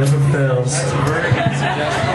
never fails.